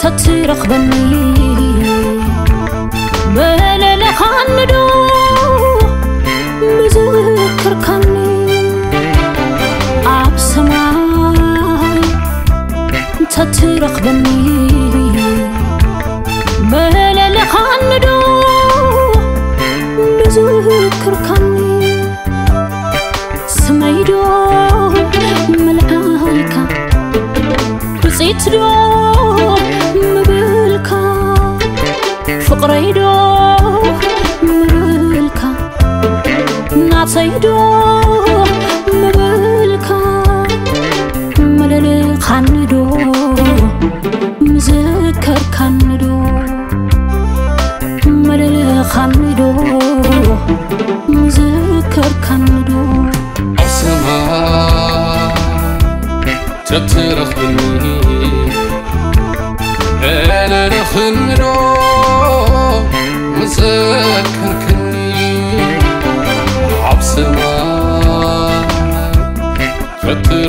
تتصير قبلني ملل خاندو مذكر كني. عب سماي تتصير قبلني ملل خاندو مذكر كني. سميدو ملعايكا رصيت دو نعطيدو مبلكا ملل خاندو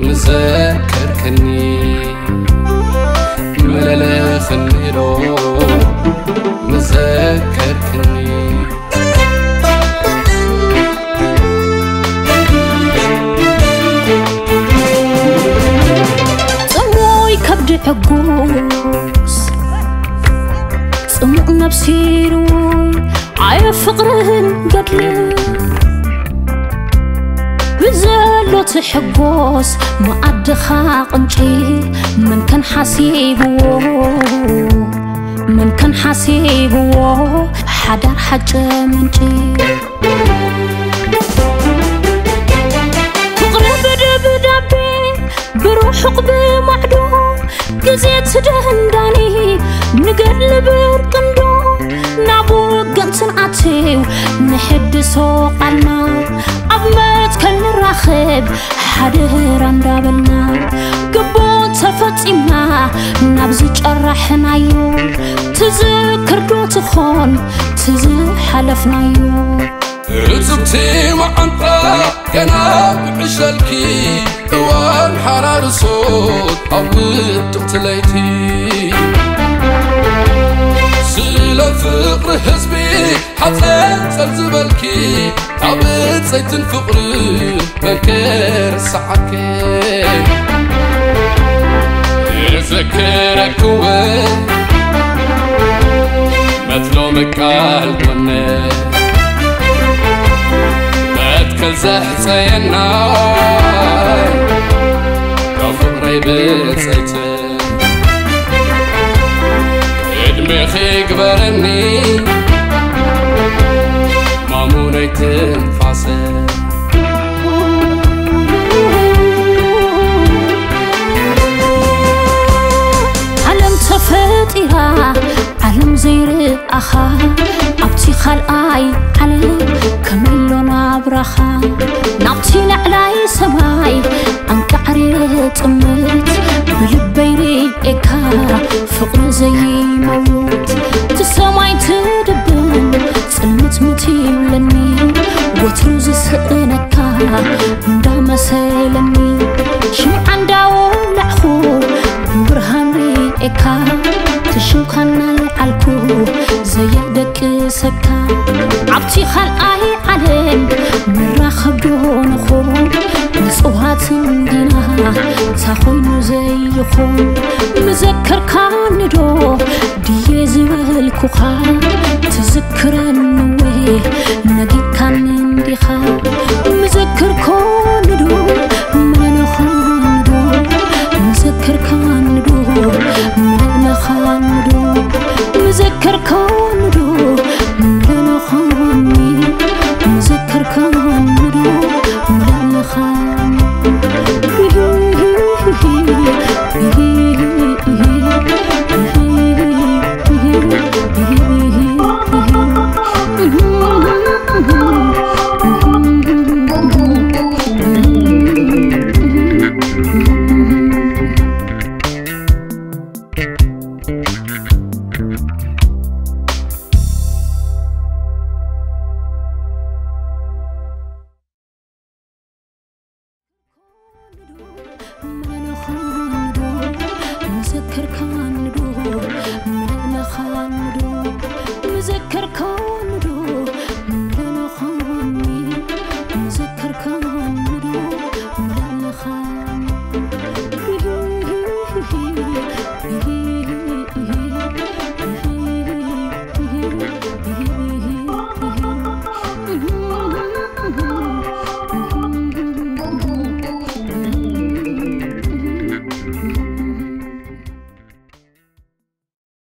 مذكركني ملالا خنيرو مذكركني صموي كبد حقوس صموق نبسيرو عيا فقرهن قبل بزاف كله تحبوس ما أدخاق قنجي من كان حسيبو من كان حسيبو حدر حج منجي تغرب دب دبي بروح قبي بمعدو قزيت دهنداني نقلب القندو نابو قنصن أتيو نحدسو قلنا أبمت كن ንራኽብ ሓድራ እንዳበልና ግቦ ተፈጺምና ናብዚ ጨራሕናዮ ትዝክር ዶ ትኾን ትዝሓለፍናዮ እትብቲ መዓንጣ ገና ብዕሸልኪ እዋን ሓራርሶት ኣብ ውድቕቲ ለይቲ لم فقر حزبي. حطيت زلزبلكي تعبت زيت الفقر بكير السحكي يذكرك وين؟ مثلومك قال كنا باتكل زحت زي النار. كفقري بيت زيتي بخي كبرني ماموني تنفصل عالم تفاتيها عالم زير أخا أبتي خلقاي علم كميلو نابرخا نبتي نعلاي سماي أنك عريت أمي እንዳመሰለኒ ሽምዓ እንዳወላዕኹ ብብርሃን ርኤካ ትሽውካና ልዓልኩ ዘየደቅሰካ ኣብቲ ካልኣይ ዓለም ንራኸብ ዶ ንኹን ንጽዋትን ዲና እታ ኾይኑ ዘይኹን ምዘከርካኒ ዶ ድየ ዝበልኩኻ ትዝክረኒ